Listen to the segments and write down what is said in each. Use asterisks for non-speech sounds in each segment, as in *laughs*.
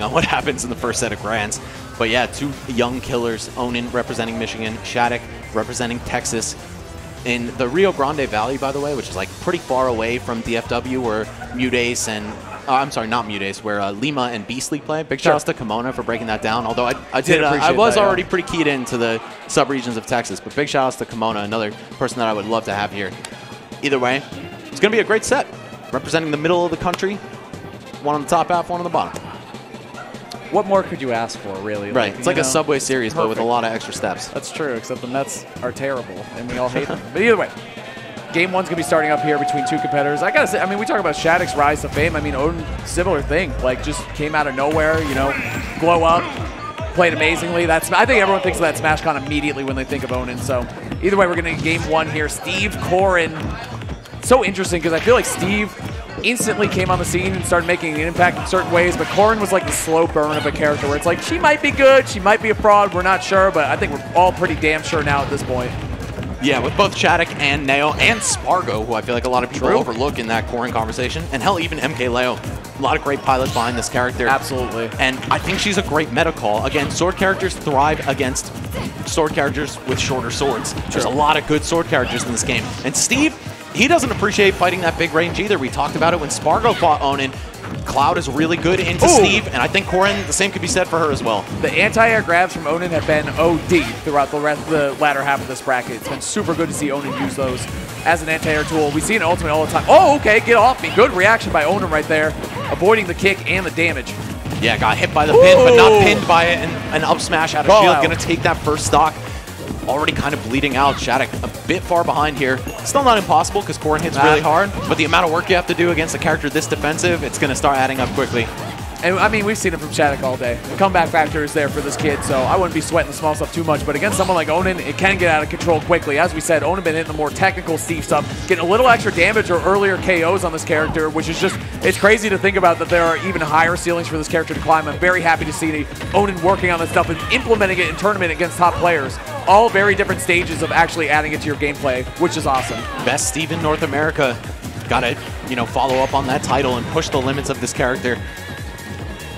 depending on what *laughs* happens in the first set of grands. But yeah, two young killers, Onin representing Michigan, Shadic representing Texas. In the Rio Grande Valley, by the way, which is like pretty far away from DFW, where MuteAce and uh, I'm sorry, not MuteAce, where uh, Lima and Beastly play. Big shout outs to Kimona for breaking that down. Although I, I did, Did uh, I was that, yeah. already pretty keyed into the sub-regions of Texas. But big shout outs to Kimona, another person that I would love to have here. Either way, it's going to be a great set, representing the middle of the country. One on the top half, one on the bottom. What more could you ask for, really? Right. It's like you a? Subway series, but with a lot of extra steps. That's true, except the Mets are terrible, and we all hate *laughs* them. But either way, game one's gonna be starting up here between two competitors. I gotta say, I mean, we talk about Shadic's rise to fame. I mean, Odin, similar thing. Like, just came out of nowhere, you know, glow up, played amazingly. That's I think everyone thinks of that Smash Con immediately when they think of Onin. So either way, we're gonna game one here. Steve Corrin. So interesting because I feel like Steve instantly came on the scene and started making an impact in certain ways, but Corrin was like the slow burn of a character where it's like she might be good, she might be a fraud, we're not sure, but I think we're all pretty damn sure now at this point. Yeah, with both Shadic and Neo and Spargo, who I feel like a lot of people True. overlook in that Corrin conversation, and hell, even MK Leo. A lot of great pilots behind this character. Absolutely. And I think she's a great meta call. Again, sword characters thrive against sword characters with shorter swords. There's a lot of good sword characters in this game. And Steve, he doesn't appreciate fighting that big range either. We talked about it when Spargo fought Onin. Cloud is really good into Ooh. Steve, and I think Corrin, the same could be said for her as well. The anti-air grabs from Onin have been OD throughout the rest the latter half of this bracket. It's been super good to see Onin use those as an anti-air tool. We see an ultimate all the time. Oh, okay, get off me. Good reaction by Onin right there, avoiding the kick and the damage. Yeah, got hit by the pin, but not pinned by it, and an up smash out of Ball shield. out. Gonna take that first stock. Already kind of bleeding out. Shadic a bit far behind here. Still not impossible because Corrin hits really hard, but the amount of work you have to do against a character this defensive, it's gonna start adding up quickly. And I mean, we've seen it from Shadic all day. The comeback factor is there for this kid, so I wouldn't be sweating the small stuff too much. But against someone like Onin, it can get out of control quickly. As we said, Onin been hitting the more technical Steve stuff, getting a little extra damage or earlier KOs on this character, which is just, it's crazy to think about that there are even higher ceilings for this character to climb. I'm very happy to see Onin working on this stuff and implementing it in tournament against top players. All very different stages of actually adding it to your gameplay, which is awesome. Best Steve in North America. Gotta, you know, follow up on that title and push the limits of this character.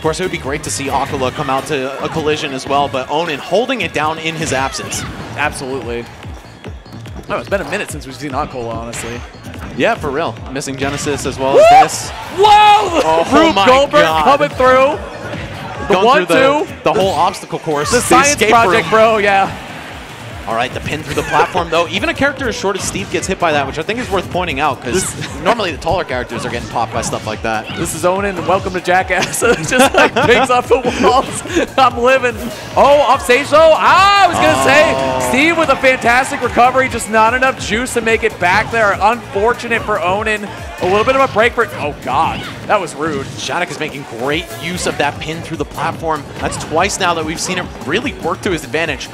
Of course, it would be great to see Acola come out to a collision as well, but Onin holding it down in his absence. Absolutely. Oh, it's been a minute since we've seen Acola, honestly. Yeah, for real. Missing Genesis as well as this. Whoa! Oh *laughs* Rube my Goldberg God. coming through. The Going one, through the, two. the whole obstacle course. The science project, room. bro. Yeah. All right, the pin through the platform, though. Even a character as short as Steve gets hit by that, which I think is worth pointing out, because normally the taller characters are getting popped by stuff like that. This is Onin, and welcome to Jackass. *laughs* Just like picks off the walls. *laughs* I'm living. Oh, off stage though. Ah, I was gonna say Steve with a fantastic recovery, just not enough juice to make it back there. Unfortunate for Onin. A little bit of a break for. Oh God, that was rude. Shadic is making great use of that pin through the platform. That's twice now that we've seen him really work to his advantage.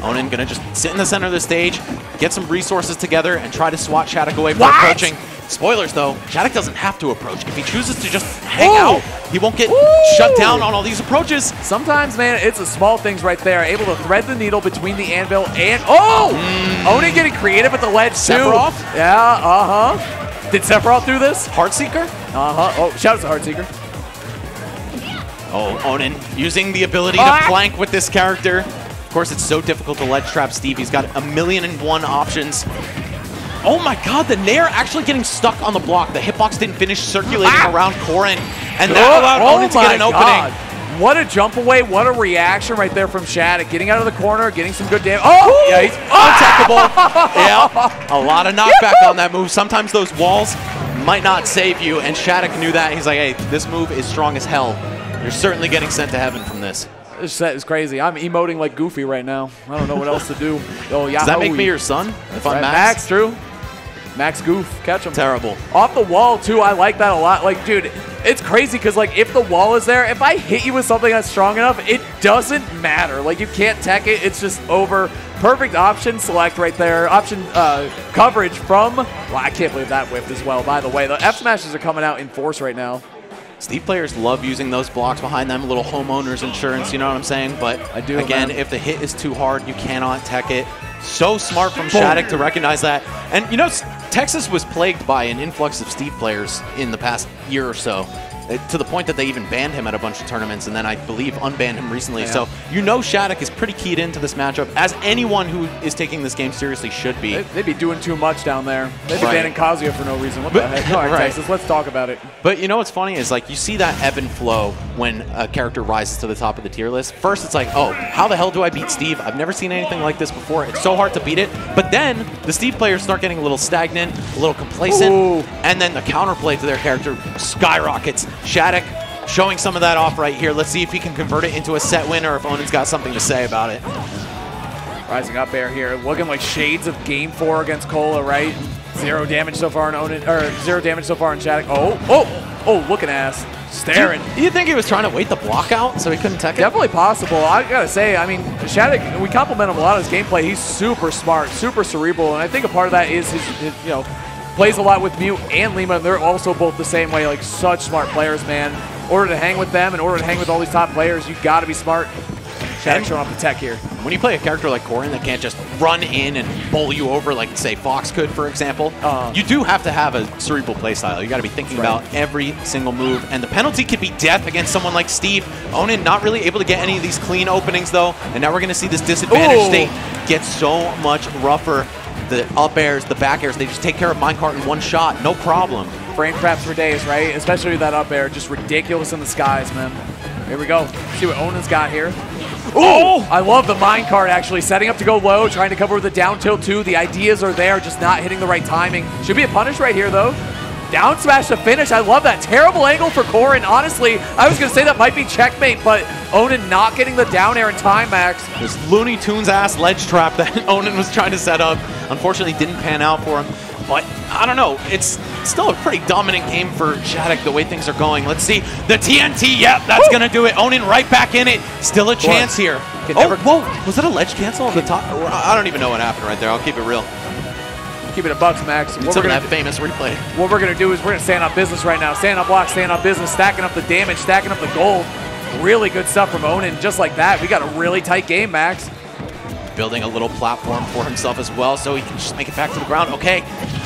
Onin gonna just sit in the center of the stage, get some resources together, and try to swat Shadic away from What? approaching. Spoilers though, Shadic doesn't have to approach. If he chooses to just hang Ooh. out, he won't get Ooh. shut down on all these approaches. Sometimes, man, it's the small things right there. Able to thread the needle between the anvil and oh, Onin getting creative with the ledge too. Sephiroth? Yeah. Uh huh. Did Sephiroth do this? Heartseeker? Uh huh. Oh, shout out to Heartseeker. Oh, Onin using the ability Ah! to flank with this character. Of course, it's so difficult to ledge trap Steve. He's got a million and one options. Oh my god, the Nair actually getting stuck on the block. The hitbox didn't finish circulating Ah! around Corrin, and that allowed Onin to get an opening. God. What a jump away. What a reaction right there from Shadic. Getting out of the corner, getting some good damage. Oh! Yeah, he's untechable. *laughs* yeah, a lot of knockback on that move. Sometimes those walls might not save you, and Shadic knew that. He's like, hey, this move is strong as hell. You're certainly getting sent to heaven from this. This set is crazy. I'm emoting like Goofy right now. I don't know what else to do. Oh, yeah. Does that make me your son? If I'm Max? Max, true. Max Goof, catch him. Terrible. Off the wall too, I like that a lot. Like, dude, it's crazy because like if the wall is there, if I hit you with something that's strong enough, it doesn't matter. Like you can't tech it; it's just over. Perfect option select right there. Option uh, coverage from. Well, I can't believe that whiffed as well. By the way, the F smashes are coming out in force right now. Steve players love using those blocks behind them, a little homeowner's insurance, you know what I'm saying? But I do, again, man. if the hit is too hard, you cannot tech it. So smart from Shadic to recognize that. And you know, Texas was plagued by an influx of Steve players in the past year or so. To the point that they even banned him at a bunch of tournaments, and then I believe unbanned him recently. Yeah. So you know Shadic is pretty keyed into this matchup, as anyone who is taking this game seriously should be. They- They'd be doing too much down there. They'd be Right. banning Kazuya for no reason. What the heck? All right, *laughs* right. Texas, let's talk about it. But you know what's funny is like you see that ebb and flow when a character rises to the top of the tier list. First, it's like, oh, how the hell do I beat Steve? I've never seen anything like this before. It's so hard to beat it. But then the Steve players start getting a little stagnant, a little complacent, Ooh. and then the counterplay to their character skyrockets. Shadic showing some of that off right here. Let's see if he can convert it into a set win or if Onin's got something to say about it. Rising up air here, looking like shades of Game Four against Cola, right? Zero damage so far in Onin, or zero damage so far in Shadic. Oh, oh, oh, looking ass, staring. Do you think he was trying to wait the block out so he couldn't tech it? Definitely possible. I gotta say, I mean, Shadic, we compliment him a lot on his gameplay. He's super smart, super cerebral, and I think a part of that is his, his you know, plays a lot with Mute and Lima. and They're also both the same way, like such smart players, man. In order to hang with them, in order to hang with all these top players, you gotta be smart. Shadic showing off the tech here. When you play a character like Corrin that can't just run in and bowl you over like, say, Fox could, for example, Uh. you do have to have a cerebral playstyle. You got to be thinking right. about every single move, and the penalty could be death against someone like Steve. Onin not really able to get any of these clean openings, though, and now we're going to see this disadvantage Ooh. state get so much rougher. The up airs, the back airs, they just take care of minecart in one shot, no problem. Frame traps for days, right? Especially that up air, just ridiculous in the skies, man. Here we go. See what Onin's got here. Oh! I love the minecart actually. Setting up to go low, trying to cover with the down tilt too. The ideas are there, just not hitting the right timing. Should be a punish right here though. Down smash to finish. I love that. Terrible angle for Corrin. Honestly, I was going to say that might be checkmate, but Onin not getting the down air in time, Max. This Looney Tunes ass ledge trap *laughs* that Onin was trying to set up, unfortunately didn't pan out for him. But I don't know. It's still a pretty dominant game for Shadic the way things are going. Let's see the TNT. Yep, that's gonna do it. Onin right back in it. Still a chance here. Can oh, never- whoa! Was that a ledge cancel on the top? I don't even know what happened right there. I'll keep it real. Keep it a bucks, Max. What we're gonna that famous replay. what we're going to do is we're going to stand up business right now. Stand up block, stand up business, stacking up the damage, stacking up the gold. Really good stuff from Onin. Just like that, we got a really tight game, Max. Building a little platform for himself as well, so he can just make it back to the ground. Okay,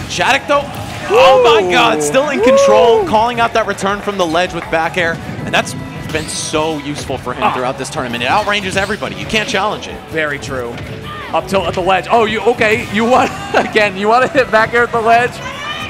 Shadic though. Oh my God! Still in control, calling out that return from the ledge with back air, and that's been so useful for him Ah. throughout this tournament. It outranges everybody. You can't challenge it. Very true. Up tilt at the ledge. Oh, you okay? You want *laughs* again? You want to hit back air at the ledge?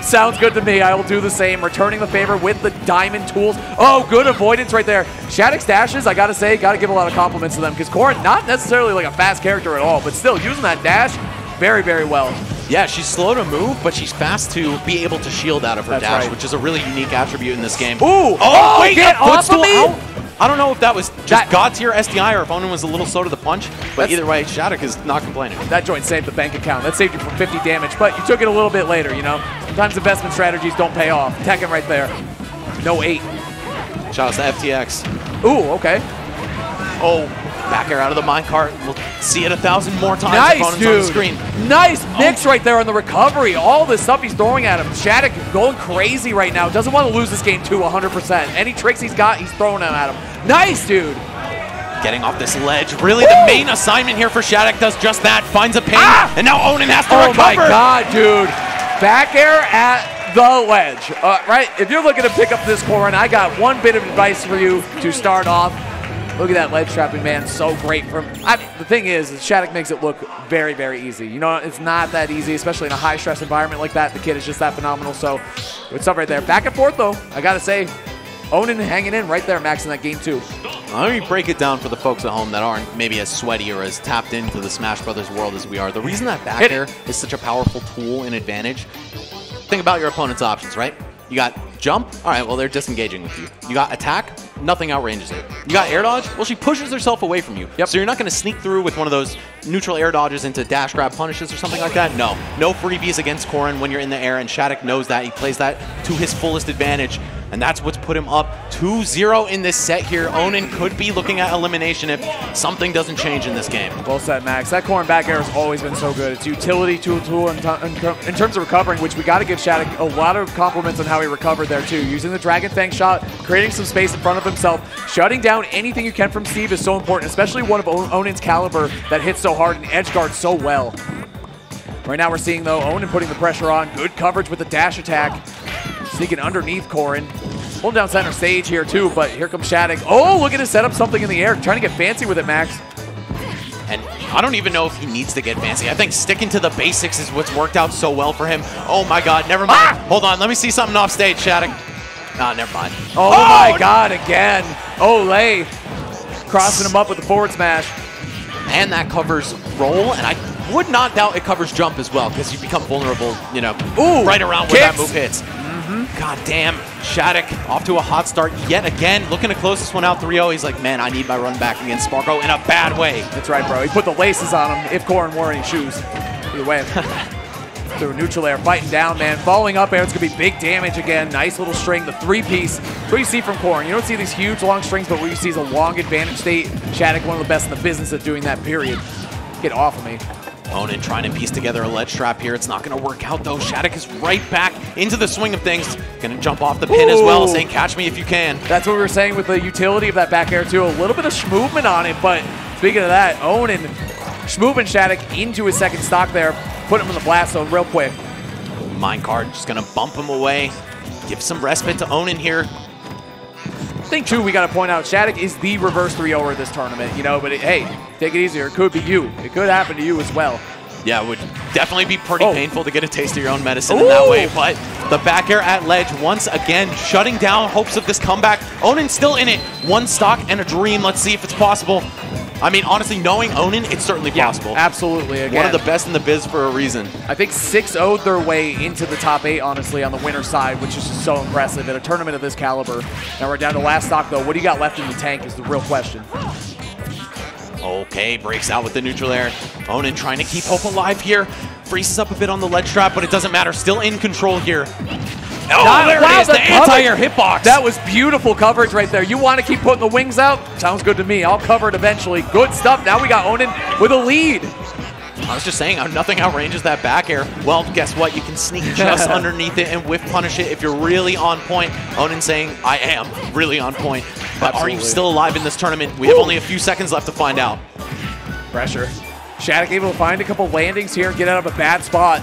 Sounds good to me. I will do the same. Returning the favor with the diamond tools. Oh, good avoidance right there. Shadic's dashes, I gotta say, gotta give a lot of compliments to them because Corrin, not necessarily like a fast character at all, but still using that dash very, very well. Yeah, she's slow to move, but she's fast to be able to shield out of her That's dash, right. which is a really unique attribute in this game. Ooh! Oh, Oh, wait, get off of me! out? I don't know if that was just That- God tier SDI or if Onin was a little slow to the punch, but either way, Shadic is not complaining. That joint saved the bank account. That saved you from 50 damage, but you took it a little bit later, you know? Sometimes investment strategies don't pay off. Tekken right there. No eight. Shout out to FTX. Ooh, okay. Oh, back air out of the minecart. We'll see it a thousand more times. Nice, dude. on the screen. Nice mix right there on the recovery. All the stuff he's throwing at him. Shadic going crazy right now. Doesn't want to lose this game too 100%. Any tricks he's got, he's throwing them at him. Nice, dude. Getting off this ledge. Really, the main assignment here for Shadic does just that. Finds a pin, Ah! and now Onin has to Oh recover. my god, dude. Back air at the ledge. Uh, right? If you're looking to pick up this Corrin, I got one bit of advice for you to start off. Look at that ledge trapping, man. So great from. I mean, the thing is, is, Shadic makes it look very, very easy. You know, it's not that easy, especially in a high stress environment like that. The kid is just that phenomenal. So, good stuff right there. Back and forth, though. I gotta say, Onin hanging in right there, Max, in that game, too. Let me break it down for the folks at home that aren't maybe as sweaty or as tapped into the Smash Brothers world as we are. The reason that back air is such a powerful tool and advantage, think about your opponent's options, right? You got jump, all right, well, they're disengaging with you. You got attack, nothing outranges it. You got air dodge, well, she pushes herself away from you. Yep. So you're not going to sneak through with one of those neutral air dodges into dash grab punishes or something like that. No. No freebies against Corrin when you're in the air, and Shadic knows that. He plays that to his fullest advantage, and that's what's put him up 2-0 in this set here. Onin could be looking at elimination if something doesn't change in this game. Well said, Max. That Corrin back air has always been so good. It's utility tool tool in, t- in ter- in terms of recovering, which we got to give Shadic a lot of compliments on how he recovered there too. Using the Dragon Fang shot, creating some space in front of himself, shutting down anything you can from Steve is so important, especially one of On- Onin's caliber that hits so hard and edge guards so well. Right now we're seeing though Onin putting the pressure on. Good coverage with the dash attack. Sneaking underneath Corrin. Hold down center stage here too, but here comes Shadic. Oh, look at his setup, something in the air. Trying to get fancy with it, Max. I don't even know if he needs to get fancy. I think sticking to the basics is what's worked out so well for him. Oh my god, never mind. Ah! Hold on, let me see something off stage, Shadic. Ah, never mind. Oh, my god, again. Olay. Crossing him up with the forward smash. And that covers roll, and I would not doubt it covers jump as well, because you become vulnerable, you know, Ooh, right around where that move hits. God damn, Shadic off to a hot start yet again, looking to close this one out 3-0. He's like, man, I need my run back against Spargo in a bad way. That's right, bro. He put the laces on him if Corrin wore any shoes. Either way. *laughs* Through neutral air, fighting down, man. Falling up air, it's going to be big damage again. Nice little string, the three-piece. What you see from Corrin? You don't see these huge, long strings, but what you see is a long advantage state. Shadic, one of the best in the business at doing that, period. Get off of me. Onin trying to piece together a ledge trap here. It's not going to work out, though. Shadic is right back into the swing of things. Going to jump off the pin as well, saying, catch me if you can. That's what we were saying with the utility of that back air, too. A little bit of movement on it, but speaking of that, Owen Schmoovin Shadic into his second stock there. Put him in the blast zone real quick. Minecart just going to bump him away. Give some respite to Onin here. I think, too, we got to point out, Shadic is the reverse 3-0er this tournament, you know, but it, hey, take it easier. It could be you. It could happen to you as well. Yeah, it would definitely be pretty Oh. painful to get a taste of your own medicine in that way. But the back air at ledge once again shutting down hopes of this comeback. Onin still in it. One stock and a dream. Let's see if it's possible. I mean, honestly, knowing Onin, it's certainly possible. Absolutely. Again, One of the best in the biz for a reason. I think 6 0 their way into the top eight, honestly, on the winner side, which is just so impressive at a tournament of this caliber. Now we're down to last stock, though. What do you got left in the tank is the real question. Okay, breaks out with the neutral air. Onin trying to keep hope alive here. Freezes up a bit on the ledge trap, but it doesn't matter. Still in control here. Oh, Wow, there wow, it is, the, anti-air hitbox. That was beautiful coverage right there. You want to keep putting the wings out? Sounds good to me. I'll cover it eventually. Good stuff. Now we got Onin with a lead. I was just saying, uh, nothing outranges that back air. Well, guess what? You can sneak just *laughs* underneath it and whiff punish it if you're really on point. Onin saying, I am really on point. But are you still alive in this tournament? We have only a few seconds left to find out. Pressure. Shadic able to find a couple landings here and get out of a bad spot.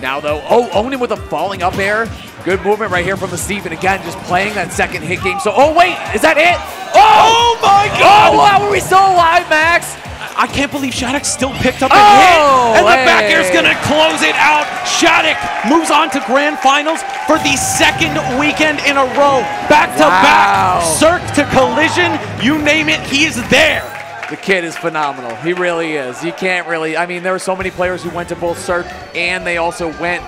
Now, though, oh, Onin with a falling up air. Good movement right here from the Steve. And again, just playing that second hit game. So, oh, wait, is that it? Oh, oh my God! Oh, wow, are we still alive, Max? I can't believe Shadic still picked up a Oh, hit, and the back hey. air's gonna close it out. Shadic moves on to grand finals for the second weekend in a row, back to Wow. back, Cirque to Collision, you name it, he is there. The kid is phenomenal. He really is. You can't really. I mean, there were so many players who went to both CERT and they also went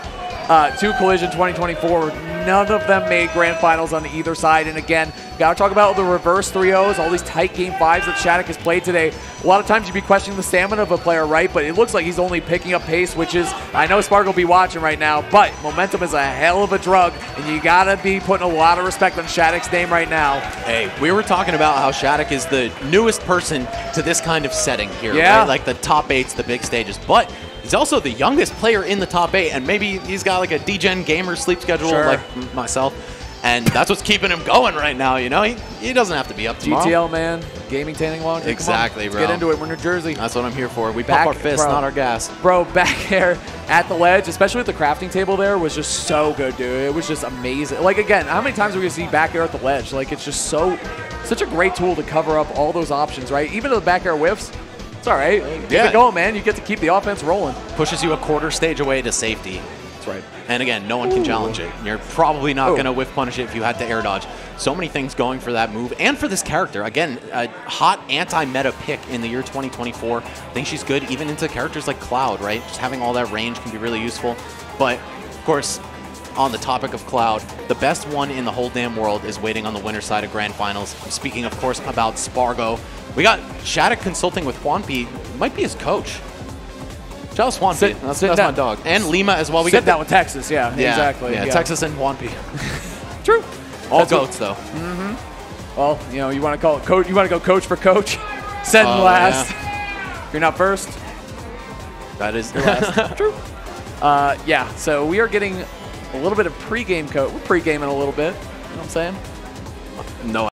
uh, to Collision 2024. None of them made grand finals on either side. And again, got to talk about the reverse 3-0s, all these tight game fives that Shadic has played today. A lot of times you'd be questioning the stamina of a player, right? But it looks like he's only picking up pace, which is, I know Spark will be watching right now, but momentum is a hell of a drug. And you got to be putting a lot of respect on Shadic's name right now. Hey, we were talking about how Shadic is the newest person to this kind of setting here, Yeah. right? Like the top eights, the big stages, but he's also the youngest player in the top eight, and maybe he's got like a DGen gamer sleep schedule Sure. like myself, and that's what's keeping him going right now. You know, he, he doesn't have to be up tomorrow. GTL, man. Gaming tanning long. Come Exactly, let's bro. Get into it. We're in New Jersey. That's what I'm here for. We Back- pop our fists, bro. not our gas. Bro, back *laughs* there at the ledge, especially with the crafting table there, was just so good, dude. It was just amazing. Like, again, how many times are we going to see back air at the ledge? Like, it's just so, such a great tool to cover up all those options, right? Even the back air whiffs, it's all right. Keep Yeah. it going, man. You get to keep the offense rolling. Pushes you a quarter stage away to safety. That's right. And again, no one can challenge it. You're probably not oh. going to whiff punish it if you had to air dodge. So many things going for that move and for this character. Again, a hot anti-meta pick in the year 2024. I think she's good even into characters like Cloud, right? Just having all that range can be really useful. But, of course, on the topic of Cloud, the best one in the whole damn world is waiting on the winner's side of Grand Finals. I'm speaking, of course, about Spargo. We got Shadic consulting with Juanpi. Might be his coach. Shout out Juanpi. Sit- that's sit that's my dog. And Lima as well. We Sit got down with Texas, yeah, yeah, exactly. Yeah, Texas and Juanpi. *laughs* True. All That's what- goats, though. Well, you know, you want to call it coach. You want to go coach for coach. *laughs* Second Oh, last. You're not first. That is your last. *laughs* True. Uh, yeah, so we are getting a little bit of pregame code. We're pregaming a little bit. You know what I'm saying? no